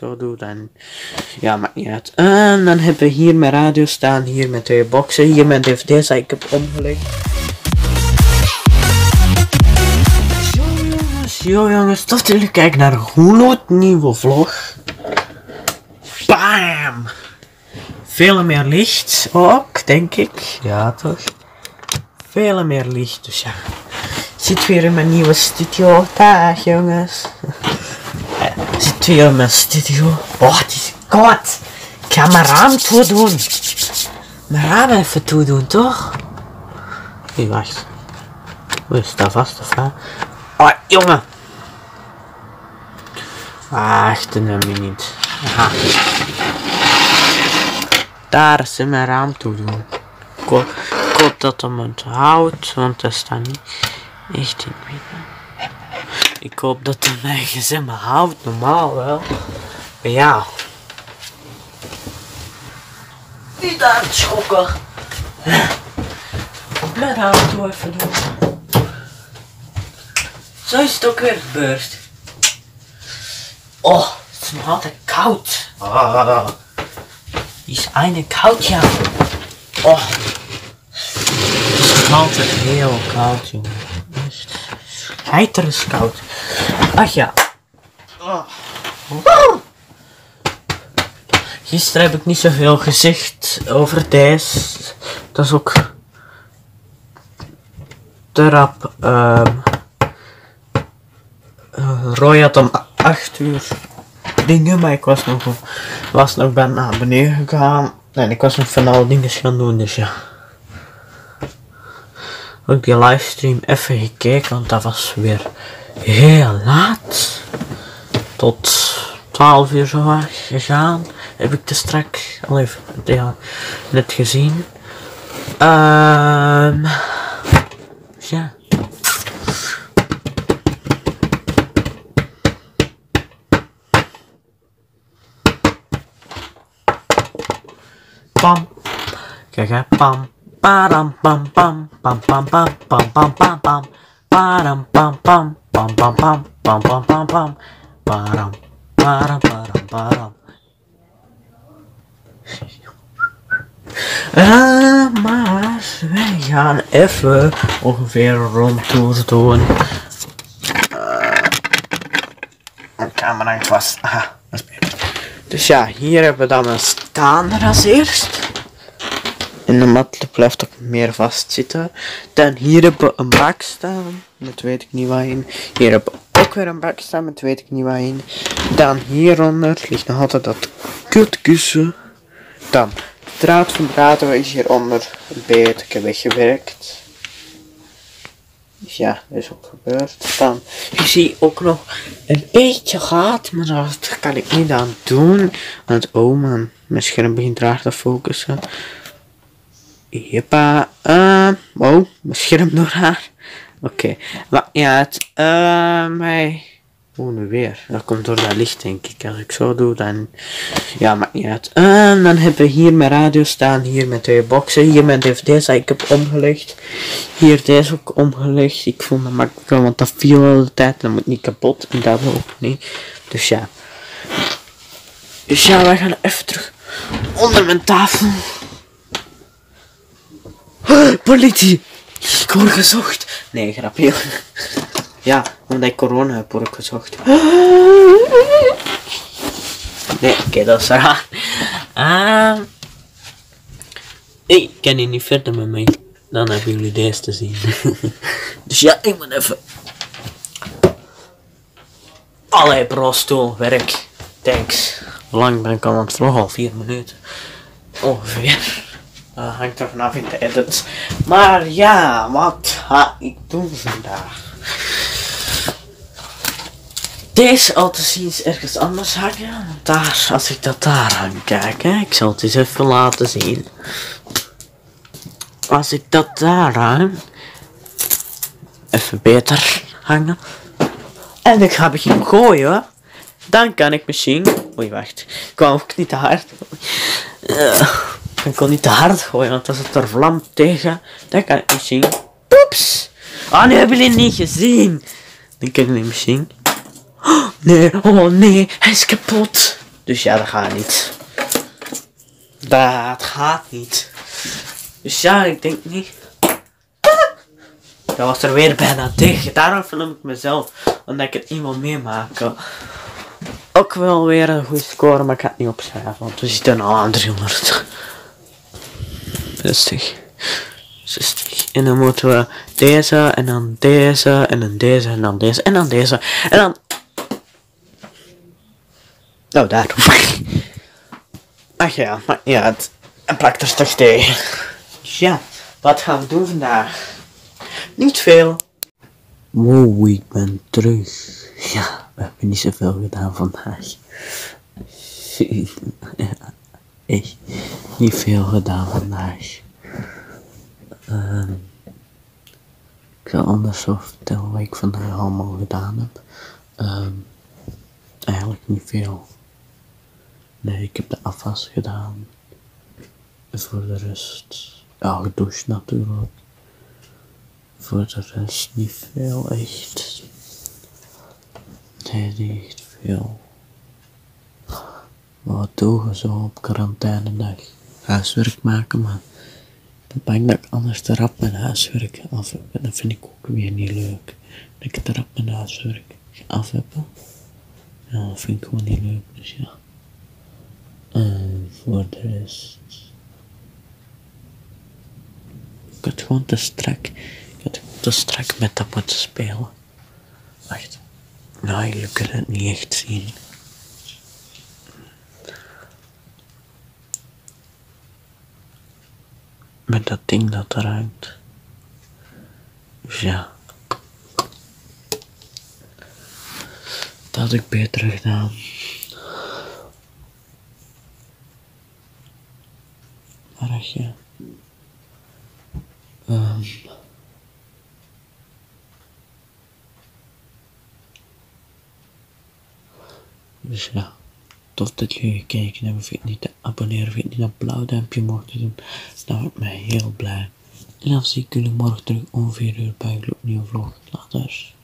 zo doe, dan... Ja, maakt niet uit. En dan hebben we hier mijn radio staan, hier met twee boxen, hier mijn dvd's dat ik heb omgelegd. Zo jongens, yo jongens, tof dat jullie kijken naar een gloednieuwe vlog. Bam! Veel meer licht ook, denk ik. Ja, toch? Veel meer licht, dus ja. Ik zit weer in mijn nieuwe studio. Dag jongens. Weer in mijn studio. Oh, het is koud. Ik ga mijn raam toe doen. Mijn raam even toe doen, toch? Nee, wacht. Oei, sta vast of wat? Oh, jongen. Wacht een minuut. Aha. Daar is mijn raam toe doen. Ik hoop, dat hem het houdt, want dat staat niet echt in midden. Ik hoop dat hij mijn gezin me houdt, normaal wel. Maar ja. Niet aan het schokken. Mijn raam toe even doen. Zo is het ook weer gebeurd. Oh, het is nog altijd koud. Ah. Is eindelijk koud, ja. Oh. Het is nog altijd heel koud, jongen. Heiter is koud. Ach ja. Gisteren heb ik niet zoveel gezegd over Thijs. Dat is ook te rap. ehm eh, Roy had om 8 uur dingen, maar ik was nog, was nog ben naar beneden gegaan. En ik was nog van alle dingen gaan doen, dus ja. Ook die livestream even gekeken, want dat was weer heel laat. Tot 12 uur zo gegaan. Heb ik te strak al even ja, net gezien. Dus ja. Pam. Kijk hè, pam. Padam pam pam pam pam pam pam pam pam pam. Pam pam pam pam pam pam pam pam pam. Padam padam padam padam. Uh, maar wij gaan even ongeveer. Uh, mijn camera hangt vast. Aha, dat is beter. Dus ja, hier hebben we dan een staander als eerst. En de mat blijft ook meer vastzitten. Dan hier hebben we een bak staan. Met weet ik niet wat in. Hier hebben we ook weer een bak staan. Met weet ik niet wat in. Dan hieronder ligt nog altijd dat kutkussen. Dan draad van draden is hieronder een beetje weggewerkt. Ja, dat is ook gebeurd. Dan, je ziet ook nog een beetje gaat, maar dat kan ik niet aan doen. Want oh man, mijn scherm begint raar te focussen. Jeppa, uh, oh, mijn scherm door haar. Oké, maar ja, het, uh. Oh, nu weer. Dat komt door dat licht, denk ik. Als ik zo doe, dan. Ja, maakt niet uit. En dan hebben we hier mijn radio staan. Hier met twee boxen. Hier mijn dvd's dat ik heb omgelegd. Hier deze ook omgelegd. Ik vond dat makkelijker, want dat viel al de tijd. Dat moet niet kapot. En dat ook niet. Dus ja. Dus ja, wij gaan even terug onder mijn tafel. Politie! Ik word gezocht. Nee, grapje. Ja, omdat ik corona heb, word ik gezocht. Nee, oké, dat is raar. Ah. ik kan hier niet verder met mij. Dan hebben jullie deze te zien. dus ja, ik moet even. Allee, pro-stoel, werk. Thanks. Hoe lang ben ik al aan het vloggen? Al vier minuten. Ongeveer. Dat hangt er vanaf in de edit. Maar ja, wat ga ik doen vandaag? Deze al te zien ergens anders hangen. Daar, als ik dat daar hang, kijk, hè, ik zal het eens even laten zien. Als ik dat daar hang, even beter hangen. En ik ga beginnen gooien, dan kan ik misschien. Oei, wacht. Ik kwam ook niet te hard. Uh, ik kon niet te hard gooien, want als het er vlam tegen, dan kan ik misschien. Poeps! Ah, nu hebben jullie niet gezien. Dan kan ik misschien. Oh, nee, oh nee, hij is kapot. Dus ja, dat gaat niet. Dat gaat niet. Dus ja, ik denk niet. Dat was er weer bijna tegen. Daarom film ik mezelf. Omdat ik het niet wil meemaken. Ook wel weer een goede score, maar ik ga het niet opschrijven. Want we zitten al aan 300. 60. 60. En dan moeten we deze, en dan deze, en dan deze, en dan deze, en dan deze. En dan... Oh, daar. Ach ja, maar ja, het, het plakt er tegen. Ja, wat gaan we doen vandaag? Niet veel. Wow, ik ben terug. Ja, we hebben niet zoveel gedaan vandaag. Ja, echt niet veel gedaan vandaag. Ehm, ik zal anders zo vertellen wat ik vandaag allemaal gedaan heb. Ehm, eigenlijk niet veel. Nee, ik heb de afwas gedaan. Voor de rest, ja, gedoucht natuurlijk. Voor de rest niet veel, echt. Nee, niet echt veel. Wat je zo op quarantaine dag? Huiswerk maken, maar ik ben bang dat ik anders te rap mijn huiswerk af heb. Dat vind ik ook weer niet leuk. Dat ik te rap mijn huiswerk af heb. Ja, dat vind ik gewoon niet leuk, dus ja. En voor de rest. Ik had gewoon te strak. Ik had te strak met dat moeten spelen. Wacht. Nou, jullie kunnen het niet echt zien. Met dat ding dat eruit. Dus ja. Dat had ik beter gedaan. Maar echt, ja. Ehm. Dus ja, tof dat jullie gekeken hebben. Vergeet niet te abonneren. Vergeet niet dat blauw duimpje omhoog te doen. Dat maakt mij heel blij. En dan zie ik jullie morgen terug om 4 uur bij een gloednieuwe vlog. Later.